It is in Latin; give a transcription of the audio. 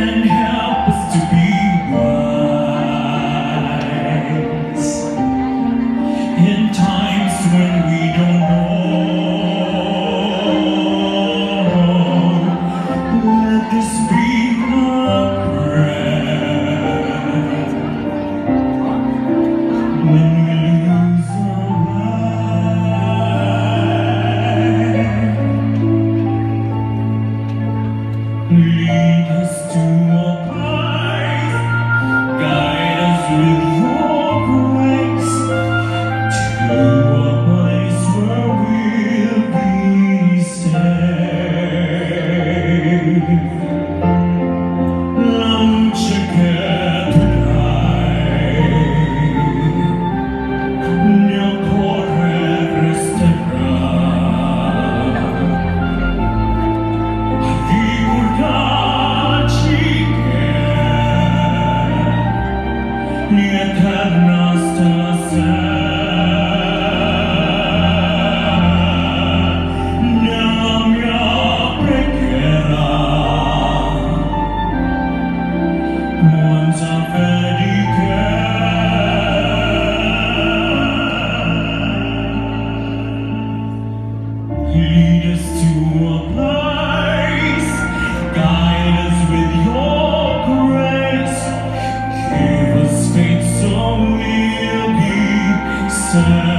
and Lead us to a Sanctus